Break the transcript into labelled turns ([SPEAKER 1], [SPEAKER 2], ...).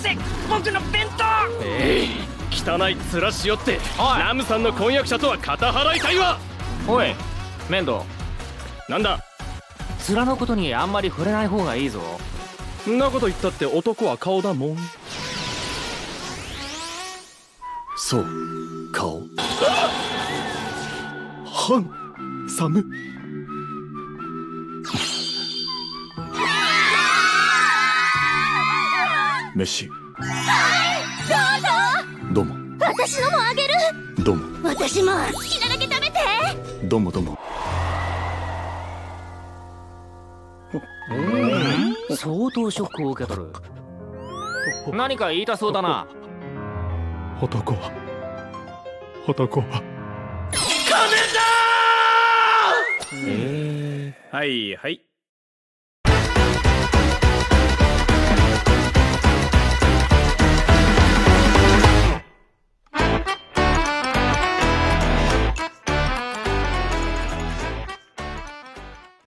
[SPEAKER 1] せ僕の弁当。
[SPEAKER 2] ええ汚い面しよってラムさんの婚約者とは肩払いたいわ。
[SPEAKER 3] おい面倒
[SPEAKER 2] なんだ？
[SPEAKER 3] 面のこと。にあんまり触れない方がいいぞ
[SPEAKER 2] んなこと。言ったって男は顔だもん
[SPEAKER 4] そう顔ハンサム飯。どうも。
[SPEAKER 5] 私のもあげる。
[SPEAKER 4] どうも。
[SPEAKER 5] 私も好きなだけ食べて。
[SPEAKER 4] どうもどうも。
[SPEAKER 3] 相当ショックを受け取る。何か言いたそうだな。
[SPEAKER 4] 男は男は。
[SPEAKER 2] はいはい